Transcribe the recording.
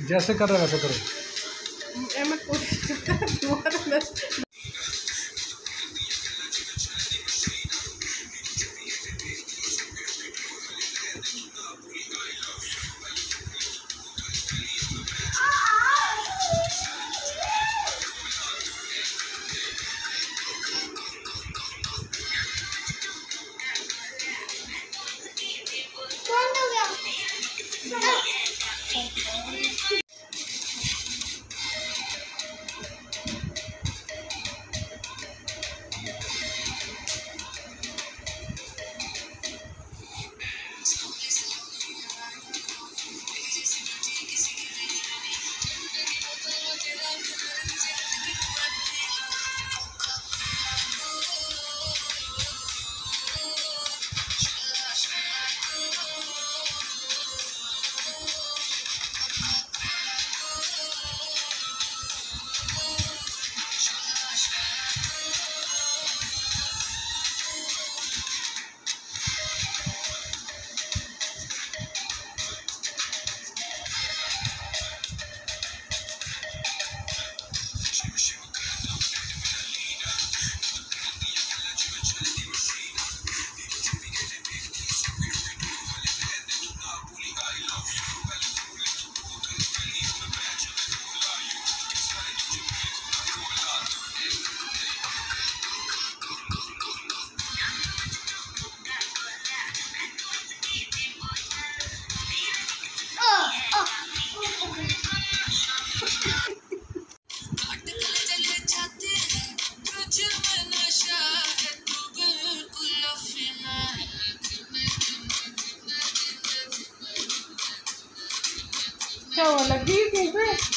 जैसे कर रहे वैसे करो। Cowok 给